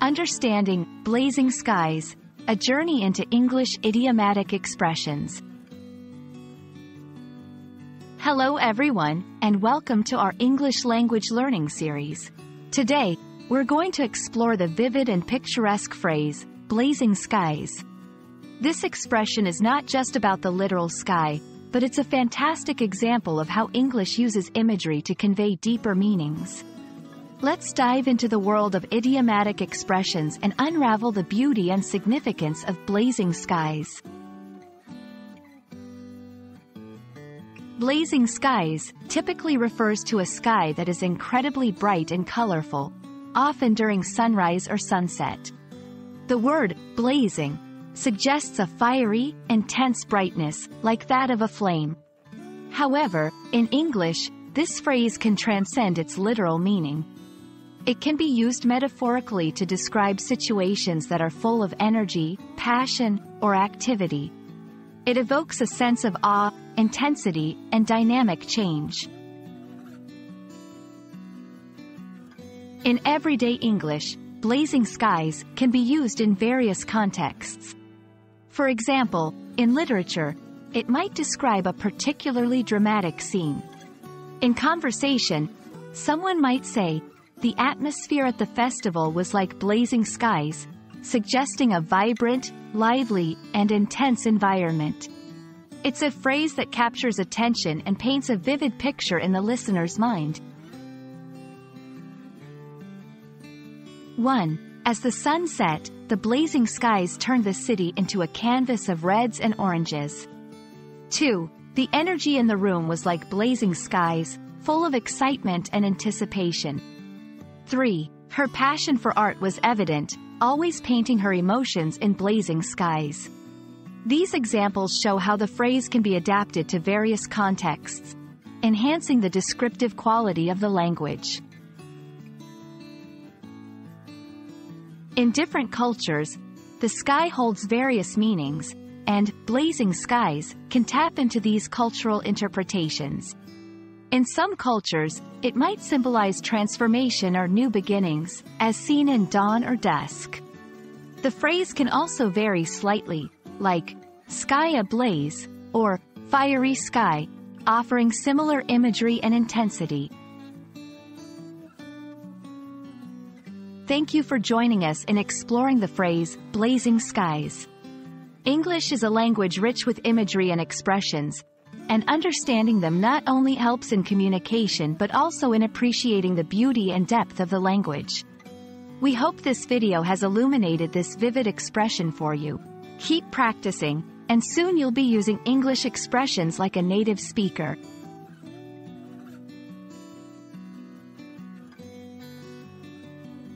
Understanding Blazing Skies, a journey into English idiomatic expressions. Hello everyone, and welcome to our English language learning series. Today, we're going to explore the vivid and picturesque phrase, blazing skies. This expression is not just about the literal sky, but it's a fantastic example of how English uses imagery to convey deeper meanings. Let's dive into the world of idiomatic expressions and unravel the beauty and significance of blazing skies. Blazing skies typically refers to a sky that is incredibly bright and colorful, often during sunrise or sunset. The word blazing suggests a fiery, intense brightness, like that of a flame. However, in English, this phrase can transcend its literal meaning. It can be used metaphorically to describe situations that are full of energy, passion, or activity. It evokes a sense of awe, intensity, and dynamic change. In everyday English, blazing skies can be used in various contexts. For example, in literature, it might describe a particularly dramatic scene. In conversation, someone might say, the atmosphere at the festival was like blazing skies, suggesting a vibrant, lively, and intense environment. It's a phrase that captures attention and paints a vivid picture in the listener's mind. 1. As the sun set, the blazing skies turned the city into a canvas of reds and oranges. 2. The energy in the room was like blazing skies, full of excitement and anticipation. 3. Her passion for art was evident, always painting her emotions in blazing skies. These examples show how the phrase can be adapted to various contexts, enhancing the descriptive quality of the language. In different cultures, the sky holds various meanings, and blazing skies can tap into these cultural interpretations. In some cultures, it might symbolize transformation or new beginnings, as seen in dawn or dusk. The phrase can also vary slightly, like sky ablaze or fiery sky, offering similar imagery and intensity. Thank you for joining us in exploring the phrase blazing skies. English is a language rich with imagery and expressions, and understanding them not only helps in communication but also in appreciating the beauty and depth of the language. We hope this video has illuminated this vivid expression for you. Keep practicing, and soon you'll be using English expressions like a native speaker.